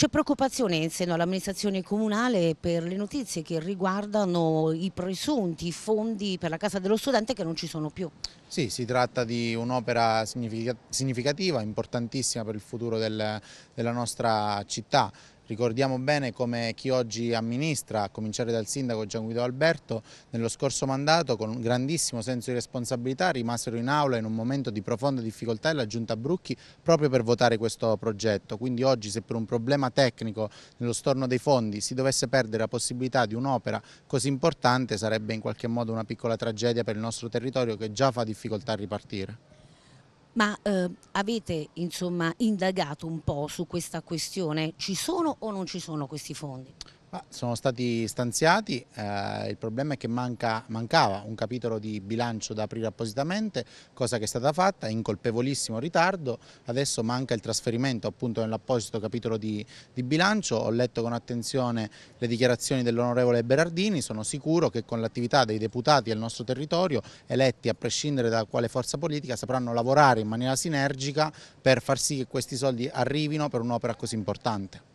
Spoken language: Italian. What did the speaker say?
C'è preoccupazione in seno all'amministrazione comunale per le notizie che riguardano i presunti fondi per la Casa dello Studente che non ci sono più. Sì, si tratta di un'opera significativa, importantissima per il futuro del, della nostra città. Ricordiamo bene come chi oggi amministra, a cominciare dal sindaco Gian Guido Alberto, nello scorso mandato con un grandissimo senso di responsabilità rimasero in aula in un momento di profonda difficoltà e la Giunta Brucchi proprio per votare questo progetto. Quindi oggi se per un problema tecnico nello storno dei fondi si dovesse perdere la possibilità di un'opera così importante sarebbe in qualche modo una piccola tragedia per il nostro territorio che già fa difficoltà a ripartire. Ma eh, avete insomma indagato un po' su questa questione? Ci sono o non ci sono questi fondi? Sono stati stanziati, eh, il problema è che manca, mancava un capitolo di bilancio da aprire appositamente, cosa che è stata fatta in colpevolissimo ritardo, adesso manca il trasferimento appunto nell'apposito capitolo di, di, bilancio, ho letto con attenzione le dichiarazioni dell'onorevole Berardini, sono sicuro che con l'attività dei deputati del nostro territorio, eletti a prescindere da quale forza politica, sapranno lavorare in maniera sinergica per far sì che questi soldi arrivino per un'opera così importante.